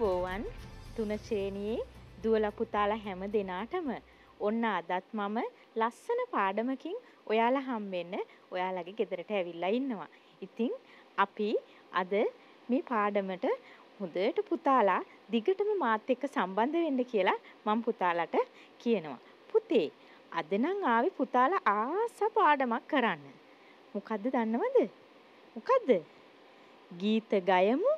ආයුබෝවන් තුන ශ්‍රේණියේ දුවලා පුතාලා හැම දෙනාටම ඔන්න අදත් මම ලස්සන පාඩමකින් ඔයාලා හම්බෙන්න ඔයාලගේ ගෙදරට ඇවිල්ලා ඉන්නවා. ඉතින් අපි අද මේ පාඩමට හොඳට පුතාලා දිගටම මාත් එක්ක සම්බන්ධ වෙන්න කියලා මම පුතාලට කියනවා. පුතේ අද නම් ආවේ පුතාලා ආස පාඩමක් කරන්න. මොකද්ද දන්නවද? මොකද්ද? ගීත ගයමු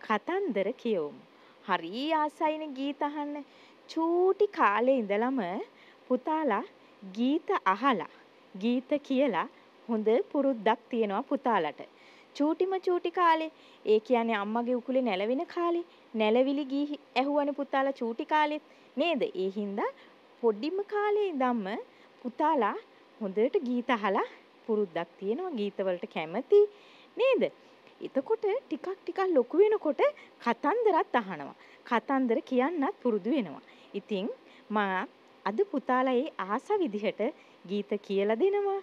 කතන්දර කියවමු. හරි ආසයිනේ ගීත අහන්න. චූටි කාලේ ඉඳලම පුතාලා ගීත අහලා ගීත කියලා හොඳ පුරුද්දක් තියෙනවා පුතාලට. චූටිම චූටි කාලේ ඒ කියන්නේ අම්මගේ උකුලේ නැලවෙන කාලේ නැලවිලි ගී ඇහුවනේ පුතාලා චූටි කාලෙත් නේද? ඒ හින්දා පොඩිම කාලේ ඉඳන්ම පුතාලා හොඳට ගීත අහලා පුරුද්දක් තියෙනවා ගීතවලට කැමති නේද? එතකොට ටිකක් ටිකක් ලොකු වෙනකොට කතන්දරත් අහනවා. කතන්දර කියන්නත් පුරුදු වෙනවා. ඉතින් මා අද පුතාලා ඒ ආස විදිහට ගීත කියලා දෙනවා.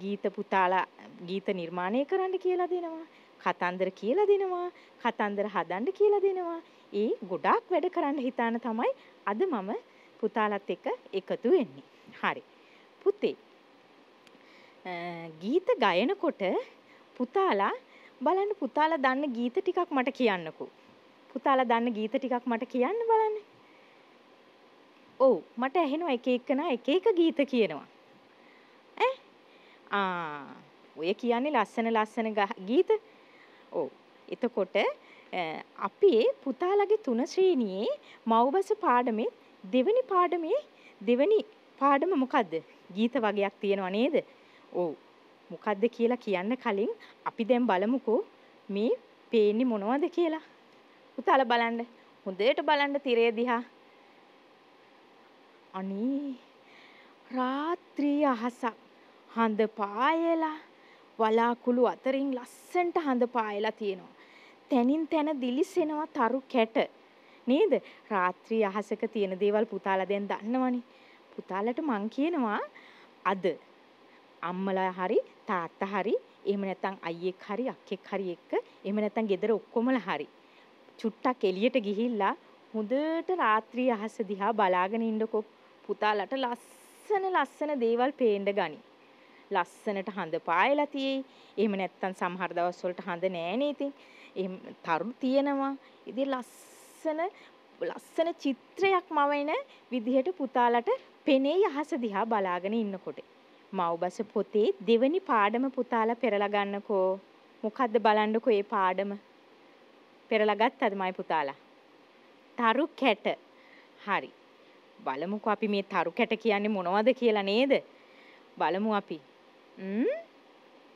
ගීත පුතාලා ගීත නිර්මාණය කරන්න කියලා දෙනවා. කතන්දර කියලා දෙනවා. කතන්දර හදන්න කියලා දෙනවා. ඒ ගොඩාක් වැඩ කරන්න හිතාන තමයි අද මම පුතාලත් එක්ක එකතු වෙන්නේ. හරි. පුතේ ගීත ගයනකොට පුතාලා බලන්න පුතාලා දන්න ගීත ටිකක් මට කියන්නකෝ. පුතාලා දන්න ගීත ටිකක් මට කියන්න බලන්න. ඔව් මට ඇහෙනවා එක එකනා එක එක ගීත කියනවා. ඈ ආ ඔය කියන්නේ ලස්සන ලස්සන ගීත. ඔව් එතකොට අපි පුතාලගේ තුන ශ්‍රේණියේ මව්බස පාඩමේ දෙවෙනි පාඩමේ දෙවෙනි පාඩම මොකද්ද? ගීත වගයක් තියෙනවා නේද? ඔව්. මොකද්ද කියලා කියන්න කලින් අපි දැන් බලමුකෝ මේ පේන්නේ මොනවද කියලා. පුතාලා බලන්න. හොඳට බලන්න තිරය දිහා. අනේ රාත්‍රී අහසක් හඳ පායලා වලාකුළු අතරින් ලස්සන්ට හඳ පායලා තියෙනවා. තැනින් තැන දිලිසෙනවා තරු කැට. නේද? රාත්‍රී අහසක තියෙන දේවල් පුතාලා දැන් දන්නවනේ. පුතාලට මං කියනවා අද අම්මලා හරි තාත්තා හරි එහෙම නැත්නම් අයියෙක් හරි අක්කෙක් හරි එක්ක එහෙම නැත්නම් ගෙදර ඔක්කොමලා හරි චුට්ටක් එළියට ගිහිල්ලා හොඳට රාත්‍රී අහස දිහා බලාගෙන ඉන්නකෝ පුතාලට ලස්සන ලස්සන දේවල් පේන්න ගනි. ලස්සනට හඳ පායලා තියෙයි. එහෙම නැත්නම් සමහර දවස් වලට හඳ නෑනේ ඉතින්. එහෙම තරු තියෙනවා. ඉතින් ලස්සන ලස්සන චිත්‍රයක් මවන විදිහට පුතාලට පෙනේ යහස දිහා බලාගෙන ඉන්නකොට මව්බස පොතේ දෙවනි පාඩම පුතාලා පෙරලා ගන්නකෝ. මොකද්ද බලන්නකෝ ඒ පාඩම? පෙරලා ගත්තද මයි පුතාලා? තරු කැට. හරි. බලමුකෝ අපි මේ තරු කැට කියන්නේ මොනවද කියලා නේද? බලමු අපි.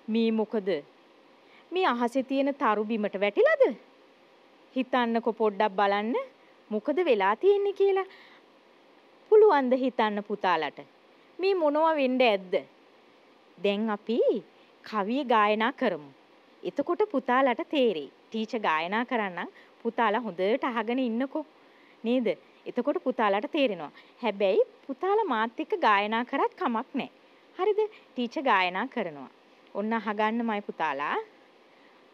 මේ මොකද? මේ අහසේ තියෙන තරු බිමට වැටිලාද? හිතන්නකෝ පොඩ්ඩක් බලන්න. මොකද වෙලා තියෙන්නේ කියලා. පුළුවන් ද හිතන්න පුතාලට? මේ මොනවා වෙන්න ඇද්ද? දැන් අපි කවිය ගායනා කරමු. එතකොට පුතාලට තේරෙයි. ටීචර් ගායනා කරන්නම් පුතාලා හොඳට අහගෙන ඉන්නකෝ. නේද? එතකොට පුතාලට තේරෙනවා. හැබැයි පුතාලා මාත් එක්ක ගායනා කරත් කමක් නැහැ. හරිද? ටීචර් ගායනා කරනවා. ඔන්න අහගන්නමයි පුතාලා.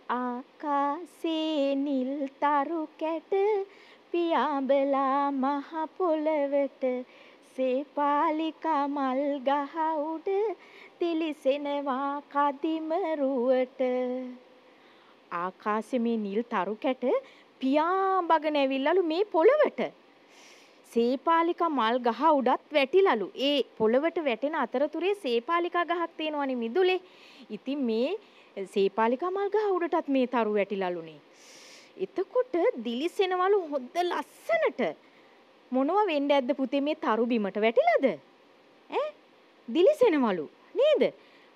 ආකාසේ නිල් තරු කැට පියාඹලා මහ පොළවට සේපාලිකා මල් ගහ උඩ තිලිසෙනවා කදිම රුවට. ආකාශයේ මේ නිල් තරු කැට පියාඹගෙන ඇවිල්ලාලු මේ පොළවට. සේපාලිකා මල් ගහ උඩත් වැටිලලු. ඒ පොළවට වැටෙන අතරතුරේ සේපාලිකා ගහක් තියෙනවනේ මිදුලේ. ඉතින් මේ සේපාලිකා මල් ගහ උඩටත් මේ තරු වැටිලලුනේ. එතකොට දිලිසෙනවලු හොද්ද ලස්සනට. මොනවා වෙන්න ඇද්ද පුතේ මේ තරු බිමට වැටිලාද? ඈ? දිලිසෙනවලු. නේද?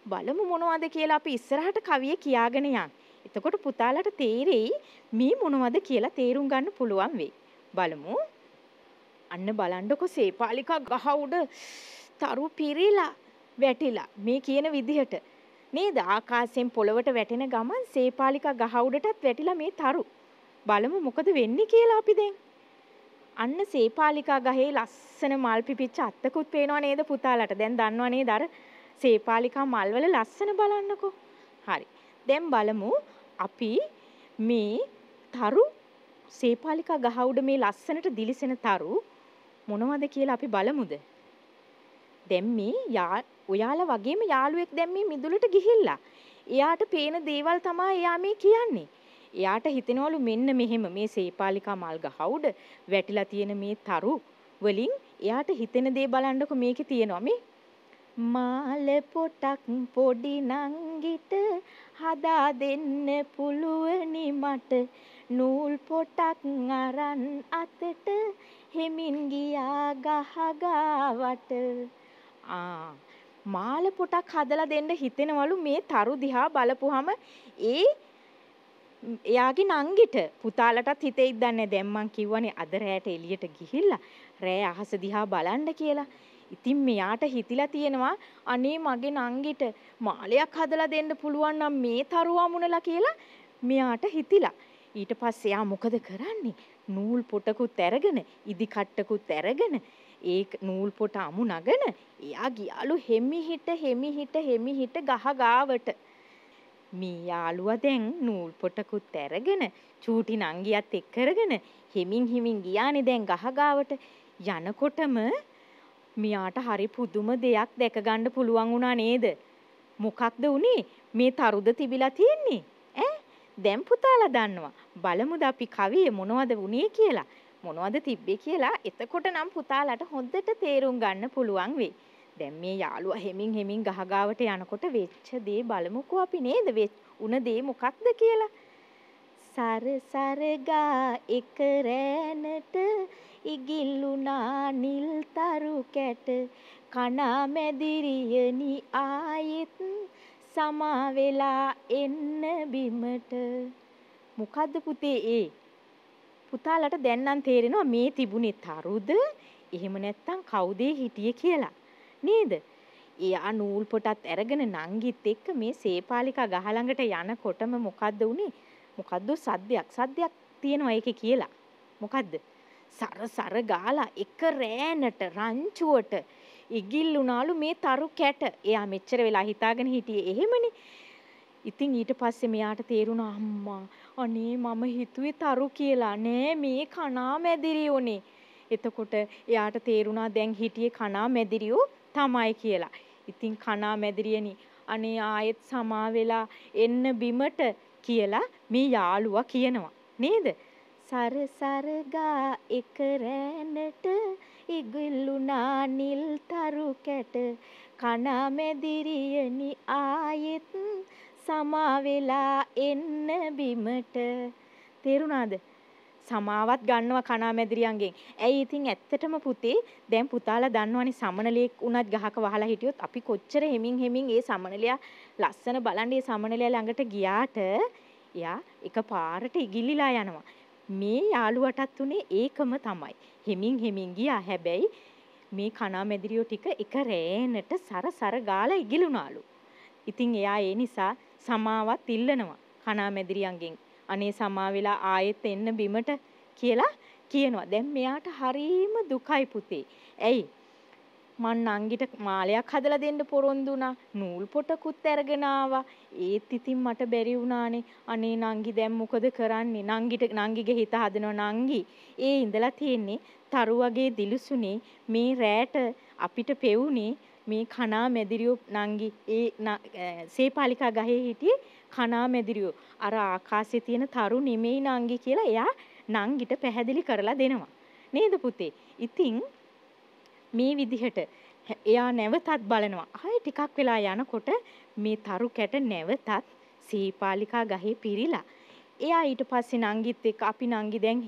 බලමු මොනවද කියලා අපි ඉස්සරහට කවිය කියාගෙන යන්. එතකොට පුතාලට තේරෙයි මේ මොනවද කියලා තේරුම් ගන්න පුළුවන් වෙයි. බලමු. අන්න බලන්නකො සේපාලිකා ගහ උඩ තරු පිරීලා වැටිලා. මේ කියන විදිහට. නේද? ආකාශයෙන් පොළවට වැටෙන ගමන් සේපාලිකා ගහ උඩටත් වැටිලා මේ තරු. බලමු මොකද වෙන්නේ කියලා අපි දැන්. අන්න සේපාලිකා ගහේ ලස්සන මල් පිපිච්ච අත්තකුත් පේනව නේද පුතාලට? දැන් දන්නව නේද අර සේපාලිකා මල්වල ලස්සන බලන්නකෝ. හරි. දැන් බලමු අපි මේ තරු සේපාලිකා ගහ උඩ මේ ලස්සනට දිලිසෙන තරු මොනවද කියලා අපි බලමුද? දැන් මේ ඔයාලා වගේම යාළුවෙක් දැන් මේ මිදුලට ගිහිල්ලා. එයාට පේන දේවල් තමයි එයා මේ කියන්නේ. එයාට හිතෙනවලු මෙන්න මෙහෙම මේ සේපාලිකා මල් ගහ උඩ වැටිලා තියෙන මේ තරු වලින් එයාට හිතෙන දේ බලන්නකො මේකේ තියෙනවා. මේ මාල පොටක් පොඩි නංගිට හදා දෙන්න පුළුවනි මට. නූල් පොටක් අරන් අතට හෙමින් ගියා ගහ ගාවට. ආ මාල පොටක් හදලා දෙන්න හිතෙනවලු මේ තරු දිහා බලපුවහම ඒ එයාගේ නංගිට පුතාලටත් හිතෙයිද දන්නේ දැන් මං කිව්වනේ අද රෑට එළියට ගිහිල්ලා රෑ අහස දිහා බලන්න කියලා. ඉතින් මෙයාට හිතිලා තියෙනවා අනේ මගේ නංගිට මාලයක් හදලා දෙන්න පුළුවන් නම් මේ තරුවා මුණලා කියලා මෙයාට හිතිලා. ඊට පස්සේ එයා මොකද කරන්නේ? නූල් පොටකුත් අරගෙන, ඉදි කට්ටකුත් අරගෙන, ඒ නූල් පොට අමු නගන එයා ගියාලු හෙමිහිට හෙමිහිට හෙමිහිට ගහ ගාවට. මේ යාළුවා දැන් නූල් පොටකුත් අරගෙන චූටි නංගියත් එක්ක කරගෙන හිමින් හිමින් ගියානේ දැන් ගහ ගාවට යනකොටම මියාට හරි පුදුම දෙයක් දැක ගන්න පුළුවන් වුණා නේද? මොකක්ද උනේ? මේ තරුද තිබිලා තියෙන්නේ? ඈ දැන් පුතාලා දන්නවා. බලමුද අපි කවිය මොනවද වුනේ කියලා. මොනවද තිබ්බේ කියලා එතකොට නම් පුතාලට හොඳට තේරුම් ගන්න පුළුවන් වෙයි. දැන් මේ යාළුවා හෙමින් හෙමින් ගහගාවට යනකොට වෙච්ච දේ බලමුකෝ අපි නේද? උන දේ මොකක්ද කියලා. සර සරගා එක රෑනට ඉගිල්ලුනා නිල් තරු කැට. කනා මැදිරියනි ආයෙත් සමා වෙලා එන්න බිමට. මොකද්ද පුතේ ඒ? පුතාලට දැන් නම් තේරෙනවා මේ තිබුණේ තරුද එහෙම නැත්තම් කවුද හිටියේ කියලා. නේද? එයා නූල් පොටත් අරගෙන නංගිත් එක්ක මේ සේපාලිකා ගහ ළඟට යනකොටම මොකද්ද උනේ? මොකද්ද සද්දයක්? සද්දයක් තියෙනවා ඒකේ කියලා. මොකද්ද? සර සර ගාලා එක රෑනට රංචුවට ඉගිල්ලුනාලු මේ තරු කැට. එයා මෙච්චර වෙලා හිතාගෙන හිටියේ. එහෙමනේ. ඉතින් ඊට පස්සේ මෙයාට තේරුණා අම්මා අනේ මම හිතුවේ තරු කියලා නෑ. මේ කණා මැදිරියෝනේ. එතකොට එයාට තේරුණා දැන් හිටියේ කණා මැදිරියෝ තමයි කියලා. ඉතින් කණා මැදිරියනි අනේ ආයෙත් සමා වෙලා එන්න බිමට කියලා මේ යාළුවා කියනවා. නේද? සර සරගා එක රෑනට ඉගිල්ලුනා නිල් තරු කැට කනා මැදිරියනි ආයෙත් සමා වෙලා එන්න බිමට තේරුණාද සමාවත් ගන්නවා කනා මැදිරියන්ගෙන්. ඇයි ඉතින් ඇත්තටම පුතේ දැන් පුතාලා දන්නවනේ සමනලයක් උනත් ගහක වහලා හිටියොත් අපි කොච්චර හෙමින් හෙමින් ඒ සමනලයා ලස්සන බලන් ඒ සමනලයා ළඟට ගියාට එයා එක පාරට ඉගිලිලා යනවා. මේ යාළුවටත් උනේ ඒකම තමයි. හෙමින් හෙමින් ගියා හැබැයි මේ කණා මැදිරියෝ ටික එක රෑනට සර සර ගාලා ඉගිලුණාලු. ඉතින් එයා ඒ නිසා සමාවත් ඉල්ලනවා කණා මැදිරියන්ගෙන්. අනේ සමා වෙලා ආයෙත් එන්න බිමට කියලා කියනවා. දැන් මෙයාට හරීම දුකයි පුතේ. ඇයි? මං නංගිට මාලයක් හදලා දෙන්න පොරොන්දු වුණා. නූල් පොටකුත් අරගෙන ආවා. ඒත් ඉතින් මට බැරි වුණානේ. අනේ නංගි දැන් මොකද කරන්නේ? නංගිට නංගිගේ හිත හදනවා නංගි. ඒ ඉඳලා තියෙන්නේ තරු වගේ දිලුසුනේ මේ රෑට අපිට පෙවුනේ මේ කනා මැදිරියෝ නංගි ඒ සේපාලිකා ගහේ හිටියේ කනා මැදිරියෝ අර ආකාශයේ තියෙන තරු නෙමෙයි නංගි කියලා එයා නංගිට පැහැදිලි කරලා දෙනවා නේද පුතේ ඉතින් මේ විදිහට එයා නැවතත් බලනවා. ආයෙ ටිකක් වෙලා යනකොට මේ තරු කැට නැවතත් සීපාලිකා ගහේ පිරීලා. එයා ඊට පස්සේ නංගිත් එක්ක අපි නංගි දැන්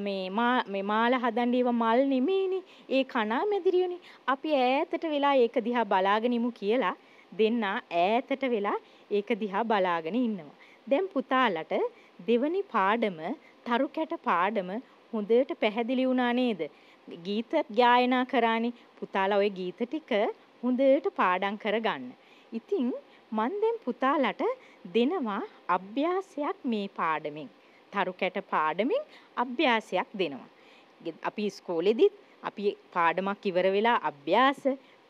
මේ මා මේ මාල හදන්න ඒව මල් නෙමෙයිනේ. ඒ කණා මැදිරියනේ. අපි ඈතට වෙලා ඒක දිහා බලාගෙන ඉමු කියලා දෙන්න ඈතට වෙලා ඒක දිහා බලාගෙන ඉන්නවා. දැන් පුතාලට දෙවනි පාඩම තරු කැට පාඩම හොඳට පැහැදිලි වුණා නේද? ගීත ගායනා කරානේ පුතාලා ওই ගීත ටික හොඳට පාඩම් කරගන්න. ඉතින් මන් දැන් පුතාලට දෙනවා අභ්‍යාසයක් මේ පාඩමෙන්. තරු කැට පාඩමෙන් අභ්‍යාසයක් දෙනවා. අපි ඉස්කෝලේදීත් අපි පාඩමක් ඉවර වෙලා අභ්‍යාස,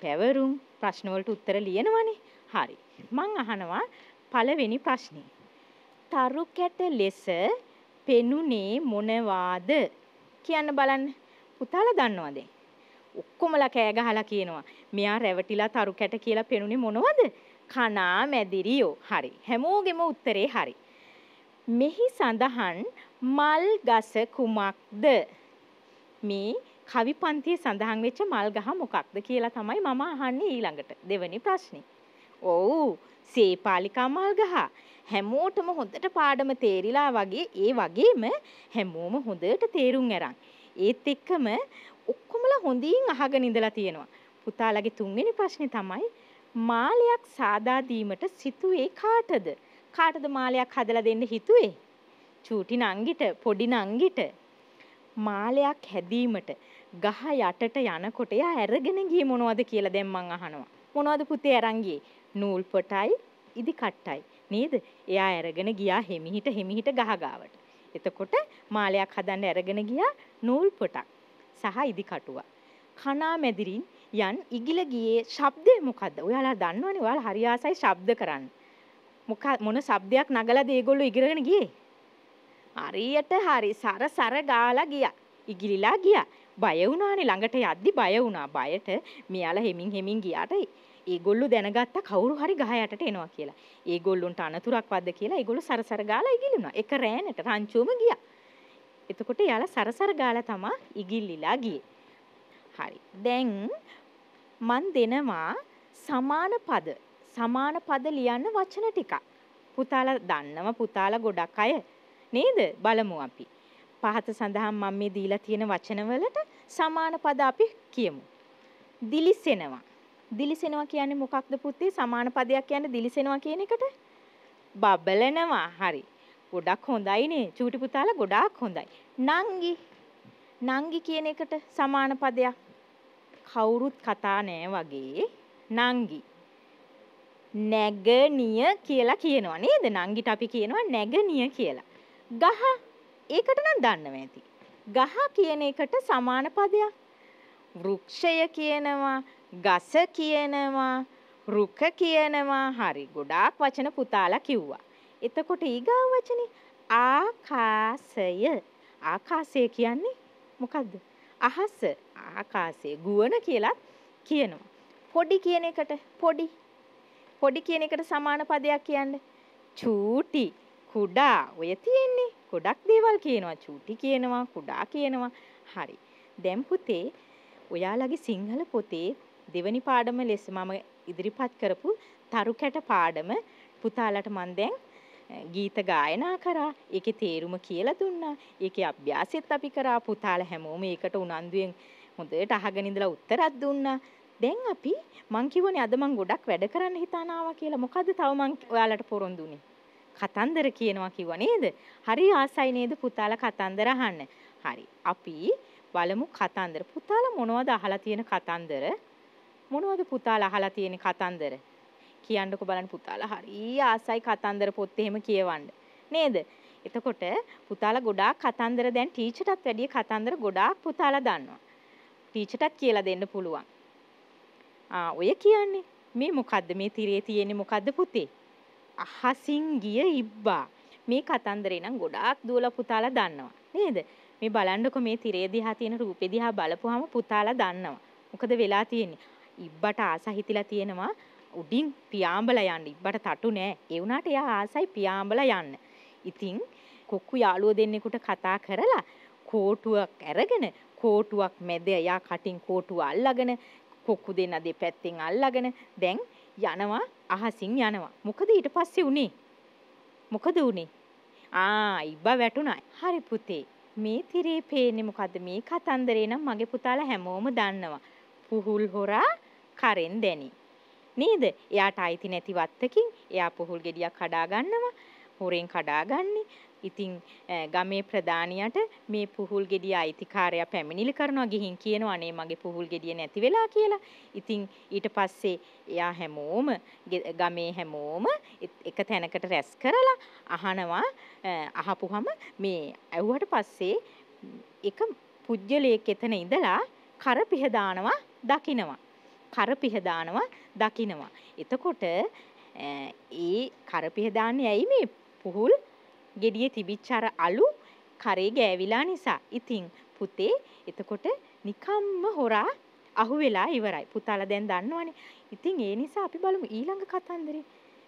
පැවරුම්, ප්‍රශ්න වලට උත්තර ලියනවනේ. හරි. මං අහනවා පළවෙනි ප්‍රශ්නේ. තරු කැට ලෙස පෙනුනේ මොනවාද කියන්න බලන්න. පුතාලා දන්නවද? ඔක්කොමලා කෑ ගහලා කියනවා. මෙයා රැවටිලා තරු කැට කියලා පෙනුනේ මොනවද? කනා මැදිරියෝ. හරි. හැමෝගෙම උත්තරේ හරි. මෙහි සඳහන් මල් ගස කුමක්ද? මේ කවි පන්තියේ සඳහන් වෙච්ච මල් ගහ මොකක්ද කියලා තමයි මම අහන්නේ ඊළඟට දෙවෙනි ප්‍රශ්නේ. ඔව් සේපාලිකා මල් ගහ. හැමෝටම හොඳට පාඩම තේරිලා වගේ ඒ වගේම හැමෝම හොඳට තේරුම් අරන්. ඒත් එක්කම ඔක්කොමලා හොඳින් අහගෙන ඉඳලා තියෙනවා. පුතාලගේ තුන්වෙනි ප්‍රශ්නේ තමයි මාලයක් සාදා දීමට සිතුවේ කාටද? කාටද මාලයක් හදලා දෙන්න හිතුවේ? චූටි නංගිට, පොඩි නංගිට. මාලයක් හැදීමට ගහ යටට යනකොට එයා අරගෙන ගියේ මොනවද කියලා දැන් මං අහනවා. මොනවද පුතේ අරන් ගියේ? නූල් පොටයි, ඉදි කට්ටයි. නේද? එයා අරගෙන ගියා හිමිහිට හිමිහිට ගහ ගාවට. එතකොට මාලයක් හදන්න අරගෙන ගියා නූල් පොටක්. සහ ඉදි කටුවක්. කනා මැදිරින් යන් ඉගිල ගියේ ශබ්දය මොකද්ද? ඔයාලා දන්නවනේ ඔයාලා හරි ආසයි ශබ්ද කරන්න. මොක මොන ශබ්දයක් නගලාද ඒගොල්ලෝ ඉගිරගෙන ගියේ? හරියට හරි සර සර ගාලා ගියා. ඉගිලිලා ගියා. බය වුණානේ ළඟට යද්දි බය වුණා. බයට මෙයාලා හෙමින් හෙමින් ගියාට ඒගොල්ලෝ දැනගත්තා කවුරු හරි ගහ යටට එනවා කියලා. ඒගොල්ලොන්ට අනතුරක් වද්ද කියලා ඒගොල්ලෝ සරසර ගාලා ඉගිලුණා. එක රෑනට රංචුවම ගියා. එතකොට යාලා සරසර ගාලා තමා ඉගිල්ලිලා ගියේ. හරි. දැන් මන් දෙනවා සමාන පද. සමාන පද ලියන්න වචන ටිකක්. පුතාලා දන්නව පුතාලා ගොඩක් අය නේද? බලමු අපි. පහත සඳහන් මම මේ දීලා තියෙන වචනවලට සමාන පද අපි කියමු. දිලිසෙනවා. දිලිසෙනවා කියන්නේ මොකක්ද පුතේ? සමාන පදයක් කියන්නේ දිලිසෙනවා කියන එකට? බබලනවා. හරි. ගොඩක් හොඳයිනේ. චූටි පුතාලා ගොඩාක් හොඳයි. නංගි. නංගි කියන එකට සමාන පදයක්. කවුරුත් කතා නෑ වගේ. නංගි. නැගනිය කියලා කියනවා නේද? නංගිට අපි කියනවා නැගනිය කියලා. ගහ ඒකට නම් දන්නව ඇති. ගහ කියන එකට සමාන පදයක්. වෘක්ෂය කියනවා, ගස කියනවා, රුක කියනවා. හරි. ගොඩාක් වචන පුතාලා කිව්වා. එතකොට ඊගාව වචනේ ආකාශය. ආකාශය කියන්නේ මොකද්ද? අහස. ආකාශය ගුවන කියලා කියනවා. පොඩි කියන එකට පොඩි. පොඩි කියන එකට සමාන පදයක් කියන්නේ චූටි, කුඩා. ඔය තියෙන්නේ. ගොඩක් දේවල් කියනවා. චූටි කියනවා, කුඩා කියනවා. හරි. දැන් පුතේ ඔයාලගේ සිංහල පොතේ දෙවනි පාඩම ලෙස මම ඉදිරිපත් කරපු තරු කැට පාඩම පුතාලට මම දැන් ගීත ගායනා කරා. ඒකේ තේරුම කියලා දුන්නා. ඒකේ අභ්‍යාසෙත් අපි කරා. පුතාලා හැමෝම ඒකට උනන්දුවෙන් හොඳට අහගෙන ඉඳලා උත්තරත් දුන්නා. දැන් අපි මං කිව්වනේ අද මං ගොඩක් වැඩ කරන්න හිතාන ආවා කියලා. මොකද්ද තව මං ඔයාලට පොරොන්දුනේ? කතන්දර කියනවා කිව්වා නේද? හරි ආසයි නේද පුතාලා කතන්දර අහන්න. හරි. අපි බලමු කතන්දර. පුතාලා මොනවද අහලා තියෙන කතන්දර? මොනවද පුතාලා අහලා තියෙන කතන්දර? කියන්නකො බලන්න පුතාලා හරි ආසයි කතන්දර පොත් එහෙම කියවන්න. නේද? එතකොට පුතාලා ගොඩාක් කතන්දර දැන් ටීචර්ටත් වැඩිය කතන්දර ගොඩාක් පුතාලා දන්නවා. ටීචර්ටත් කියලා දෙන්න පුළුවන්. ආ ඔය කියන්නේ මේ මොකද්ද මේ තිරේ තියෙන්නේ මොකද්ද පුතේ? අහසින් ගිය ඉබ්බා. මේ කතන්දරේ නම් ගොඩාක් දුවලා පුතාලා දන්නවා. නේද? මේ බලන්නකො මේ තිරේ දිහා තියෙන රූපේ දිහා බලපුවාම පුතාලා දන්නවා. මොකද වෙලා තියෙන්නේ? ඉබ්බට ආස හිතිලා තියෙනවා උඩින් පියාඹලා යන්න. ඉබ්බට තටු නෑ. ඒ වුණාට එයා ආසයි පියාඹලා යන්න. ඉතින් කොක්කු යාළුවෝ දෙන්නෙකුට කතා කරලා කෝටුවක් අරගෙන කෝටුවක් මැද එයා කටින් කෝටුව අල්ලගෙන කොක්කු දෙන්න දෙපැත්තෙන් අල්ලගෙන දැන් යනවා අහසින් යනවා. මොකද ඊට පස්සේ උනේ? මොකද උනේ? ආ ඉබ්බා වැටුණා. හරි පුතේ. මේ තිරේ පේන්නේ මොකද්ද මේ කතන්දරේ නම් මගේ පුතාලා හැමෝම දන්නවා. පුහුල් හොරා කරෙන් දැනි. නේද? එයාට අයිති නැති වත්තකින් එයා පුහුල් ගෙඩියක් කඩා ගන්නවා. හොරෙන් කඩාගන්නේ. ඉතින් ගමේ ප්‍රධානියට මේ පුහුල් ගෙඩිය අයිතිකාරයා පැමිණිලි කරනවා ගිහින් කියනවා අනේ මගේ පුහුල් ගෙඩිය නැති වෙලා කියලා. ඉතින් ඊට පස්සේ එයා හැමෝම ගමේ හැමෝම එක තැනකට රැස් කරලා අහනවා අහපුහම මේ ඇහුවට පස්සේ එක පුජ්‍යලයක් එතන ඉඳලා කර පිහදානවා දකිනවා. කර පිහදානවා දකිනවා. එතකොට ඒ කර පිහදාන්නේ ඇයි මේ පුහුල් ගෙඩියේ තිබිච්ච අර අලු කරේ ගෑවිලා නිසා. ඉතින් පුතේ එතකොට නිකම්ම හොරා අහුවෙලා ඉවරයි. පුතාලා දැන් දන්නවනේ. ඉතින් ඒ නිසා අපි බලමු ඊළඟ කතන්දරේ.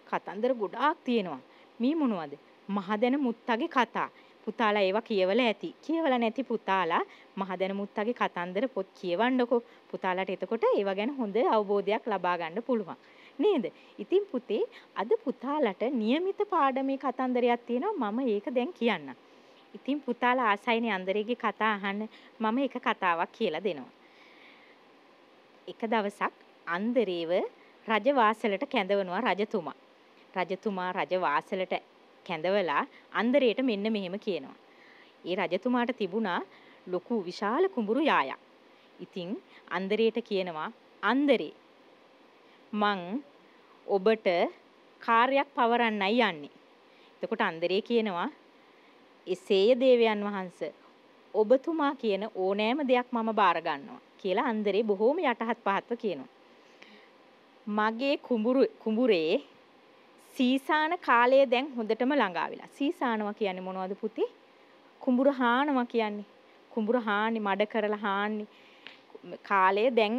කතන්දර ගොඩාක් තියෙනවා. මේ මොනවද? මහදැන මුත්තගේ කතා. පුතාලා ඒවා කියවලා ඇති. කියවලා නැති පුතාලා මහදැන මුත්තගේ කතන්දර පොත් කියවන්නකෝ. පුතාලාට එතකොට ඒවා ගැන හොඳ අවබෝධයක් ලබා ගන්න පුළුවන්. නේද? ඉතින් පුතේ අද පුතාලට નિયમિત පාඩමේ කතන්දරයක් තියෙනවා මම ඒක දැන් කියන්නම්. ඉතින් පුතාලා ආසයිනේ අන්දරේගේ කතා අහන්න මම එක කතාවක් කියලා දෙනවා. එක දවසක් අන්දරේව රජවාසලට කැඳවනවා රජතුමා. රජතුමා රජවාසලට කැඳවලා අන්දරේට මෙන්න මෙහෙම කියනවා. ඒ රජතුමාට තිබුණා ලොකු විශාල කුඹුරු යායක්. ඉතින් අන්දරේට කියනවා අන්දරේ මං ඔබට කාර්යයක් පවරන්නයි යන්නේ. එතකොට අන්දරේ කියනවා එසේය දේවයන් වහන්ස ඔබතුමා කියන ඕනෑම දෙයක් මම බාර ගන්නවා කියලා අන්දරේ බොහෝම යටහත් පහත්ව කියනවා. මගේ කුඹුරු කුඹුරේ සීසාන කාලය දැන් හොඳටම ළඟා වෙලා. සීසානවා කියන්නේ මොනවද පුතේ? කුඹුර හානවා කියන්නේ. කුඹුර හාන්නේ මඩ කරලා හාන්නේ. කාලය දැන්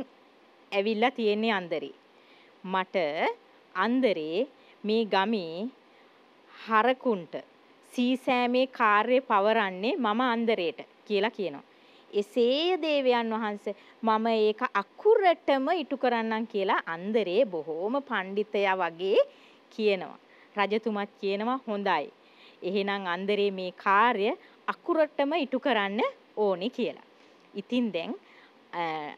ඇවිල්ලා තියෙන්නේ අන්දරේ. මට අන්දරේ මේ ගමේ හරකුන්ට සීසෑමේ කාර්යය පවරන්නේ මම අන්දරේට කියලා කියනවා. එසේ දේවයන් වහන්සේ මම ඒක අකුරටම ඉටු කරන්නම් කියලා අන්දරේ බොහෝම පඬිතයා වගේ කියනවා. රජතුමත් කියනවා හොඳයි. එහෙනම් අන්දරේ මේ කාර්ය අකුරටම ඉටු කරන්න ඕනි කියලා. ඉතින් දැන්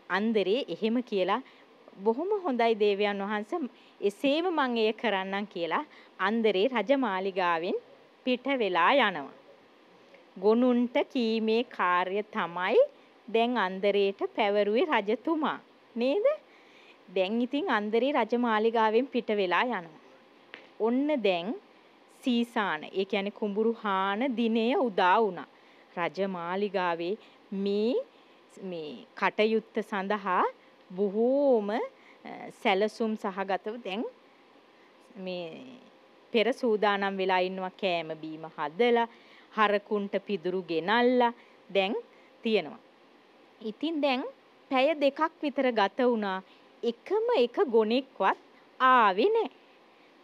අන්දරේ එහෙම කියලා බොහොම හොඳයි දේවයන් වහන්සේ එසේම මං එය කරන්නම් කියලා අන්දරේ රජමාලිගාවෙන් පිට වෙලා යනවා. ගොනුන්ට කීමේ කාර්ය තමයි දැන් අන්දරේට පැවරුවේ රජතුමා නේද? දැන් ඉතින් අන්දරේ රජමාලිගාවෙන් පිට වෙලා යනවා. ඔන්න දැන් සීසාන ඒ කියන්නේ කුඹුරු හාන දිනය උදා වුණා. රජමාලිගාවේ මේ මේ කටයුත්ත සඳහා බොහෝම සැලසුම් සහගතව දැන් මේ පෙර සූදානම් වෙලා ඉන්නවා කෑම බීම හදලා හරකුන්ට පිදුරු ගෙනල්ලා දැන් තියෙනවා. ඉතින් දැන් පැය දෙකක් විතර ගත වුණා එකම එක ගොනෙක්වත් ආවේ නැහැ.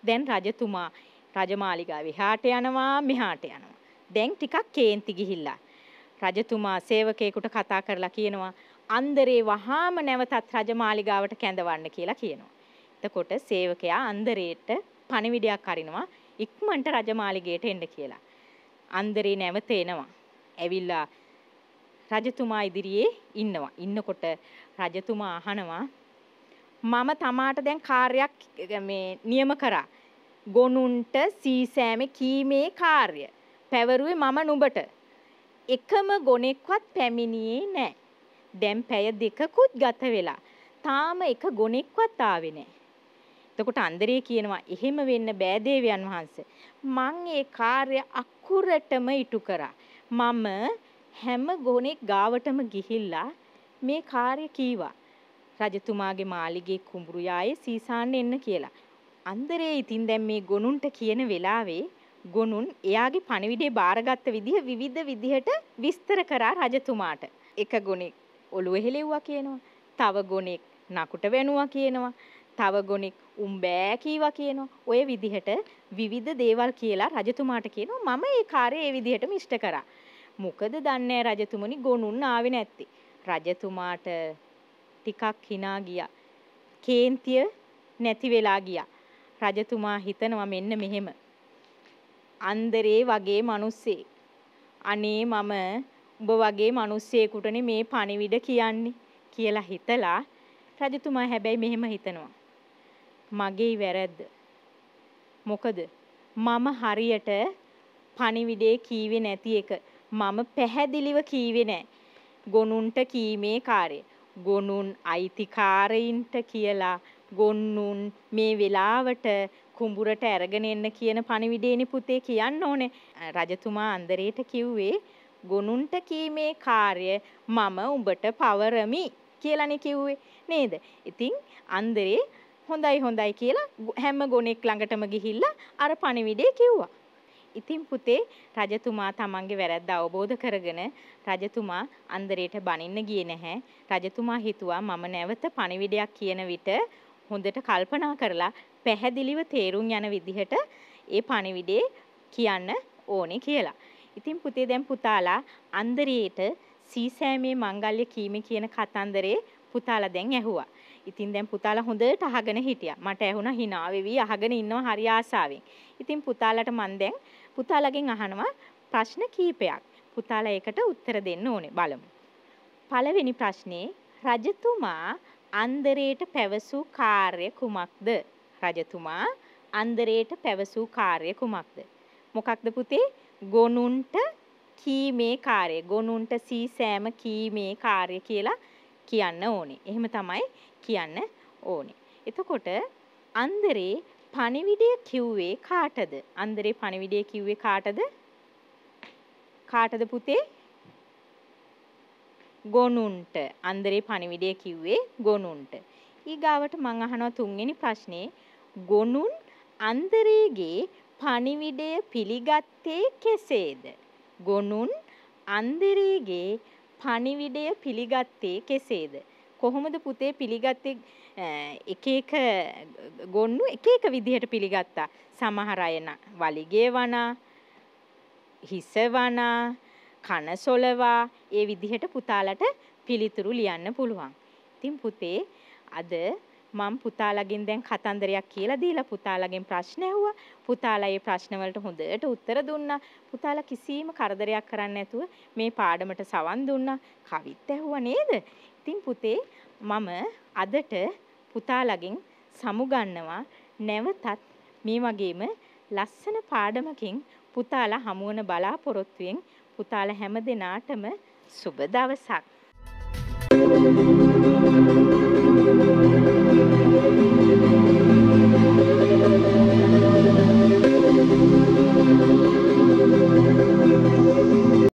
දැන් රජතුමා රජමාලිගාවේ එහාට යනවා මෙහාට යනවා. දැන් ටිකක් කේන්ති ගිහිල්ලා රජතුමා සේවකයෙකුට කතා කරලා කියනවා අන්දරේ වහාම නැවතත් රජමාලිගාවට කැඳවන්න කියලා කියනවා. එතකොට සේවකයා අන්දරේට පණිවිඩයක් අරිනවා ඉක්මනට රජමාලිගයට එන්න කියලා. අන්දරේ නැවත එනවා. ඇවිල්ලා රජතුමා ඉදිරියේ ඉන්නවා. ඉන්නකොට රජතුමා අහනවා මම තමාට දැන් කාර්යයක් මේ නියම කරා. ගොනුන්ට සීසෑමේ කීමේ කාර්ය. පැවරුවේ මම නුඹට. එකම ගොනෙක්වත් පැමිණියේ නැහැ. දැන් පැය දෙකකුත් ගත වෙලා. තාම එක ගොනෙක්වත් ආවේ නැහැ. එතකොට අන්දරේ කියනවා එහෙම වෙන්න බෑ දේවයන් වහන්සේ. මං ඒ කාර්ය අකුරටම ඉටු කරා. මම හැම ගොනෙක් ගාවටම ගිහිල්ලා මේ කාර්ය කීවා. රජතුමාගේ මාලිගේ කුඹුරු යායේ සීසාන්න එන්න කියලා. අන්දරේ ඉතින් දැන් මේ ගොනුන්ට කියන වෙලාවේ ගොනුන් එයාගේ පණිවිඩේ බාරගත්ත විදිහ විවිධ විදිහට විස්තර කරා රජතුමාට. එක ගොනෙක් ඔළුව හෙලෙව්වා කියනවා. තව ගොනෙක් නකුට වැනුවා කියනවා. තව ගොනෙක් උම්බෑ කීවා කියනවා. ඔය විදිහට විවිධ දේවල් කියලා රජතුමාට කියනවා මම ඒ කාර්යය ඒ විදිහටම ඉෂ්ට කරා. මොකද දන්නේ රජතුමනි ගොනුන් ආවේ නැත්තේ. රජතුමාට ටිකක් hina ගියා. කේන්තිය නැති වෙලා ගියා. රජතුමා හිතනවා මෙන්න මෙහෙම. අන්දරේ වගේ මිනිස්සේ අනේ මම උඹ වගේ මිනිස්සෙකුටනේ මේ පණිවිඩ කියන්නේ කියලා හිතලා රජතුමා හැබැයි මෙහෙම හිතනවා. මගේ වැරද්ද. මොකද මම හරියට පණිවිඩේ කීවේ නැති එක මම පැහැදිලිව කීවේ නැහැ. ගොනුන්ට කීමේ කාර්යය. ගොනුන් අයිතිකාරයින්ට කියලා ගොන්නුන් මේ වෙලාවට කුඹුරට අරගෙන එන්න කියන පණිවිඩේනි පුතේ කියන්න ඕනේ. රජතුමා අන්දරේට කිව්වේ ගොනුන්ට කීමේ කාර්ය මම උඹට පවරමි කියලානේ කිව්වේ නේද? ඉතින් අන්දරේ හොඳයි හොඳයි කියලා හැම ගොනෙක් ළඟටම ගිහිල්ලා අර පණිවිඩය කිව්වා. ඉතින් පුතේ රජතුමා තමන්ගේ වැරැද්ද අවබෝධ කරගෙන රජතුමා අන්දරේට බනින්න ගියේ නැහැ. රජතුමා හිතුවා මම නැවත පණිවිඩයක් කියන විට හොඳට කල්පනා කරලා පැහැදිලිව තේරුම් යන විදිහට ඒ පණිවිඩේ කියන්න ඕනේ කියලා. ඉතින් පුතේ දැන් පුතාලා අන්දරේට සීසෑමේ මංගල්‍ය කීමේ කියන කතන්දරේ පුතාලා දැන් ඇහුවා. ඉතින් දැන් පුතාලා හොඳට අහගෙන හිටියා. මට ඇහුණා hina වෙවි අහගෙන ඉන්නවා හරි ආසාවෙන්. ඉතින් පුතාලට මන් දැන් පුතාලගෙන් අහනවා ප්‍රශ්න කීපයක්. පුතාලා ඒකට උත්තර දෙන්න ඕනේ බලමු. පළවෙනි ප්‍රශ්නේ රජතුමා අන්දරේට පැවසූ කාර්ය කුමක්ද? රජතුමා අන්දරේට පැවසූ කාර්ය කුමක්ද? මොකක්ද පුතේ? ගොනුන්ට කීමේ කාර්ය. ගොනුන්ට සීසෑම කීමේ කාර්ය කියලා කියන්න ඕනේ. එහෙම තමයි කියන්න ඕනේ. එතකොට අන්දරේ පණිවිඩය කිව්වේ කාටද? අන්දරේ පණිවිඩය කිව්වේ කාටද? කාටද පුතේ? ගොනුන්ට. අන්දරේ පණිවිඩය කිව්වේ ගොනුන්ට. ඊගාවට මං අහනවා තුන්වෙනි ප්‍රශ්නේ ගොනුන් අන්දරේගේ පණිවිඩය පිළිගත්තේ කෙසේද? ගොනුන් අන්දරේගේ පණිවිඩය පිළිගත්තේ කෙසේද? කොහොමද පුතේ පිළිගත්තේ එක එක ගොන්නු එක එක විදිහට පිළිගත්තා. සමහර අය වලිගේ වනා, හිස වනා, කන සොලවා ඒ විදිහට පුතාලට පිළිතුරු ලියන්න පුළුවන්. ඉතින් පුතේ අද මම පුතාලගෙන් දැන් කතන්දරයක් කියලා දීලා පුතාලගෙන් ප්‍රශ්න ඇහුවා. පුතාලා ඒ ප්‍රශ්න වලට හොඳට උත්තර දුන්නා. පුතාලා කිසිම කරදරයක් කරන්නේ නැතුව මේ පාඩමට සවන් දුන්නා. කවිත් ඇහුවා නේද? ඉතින් පුතේ මම අදට පුතාලගෙන් සමුගන්නවා නැවතත් මේ වගේම ලස්සන පාඩමකින් පුතාලා හමුවන බලාපොරොත්තුවෙන් පුතාලා හැම දිනාටම සුබ දවසක්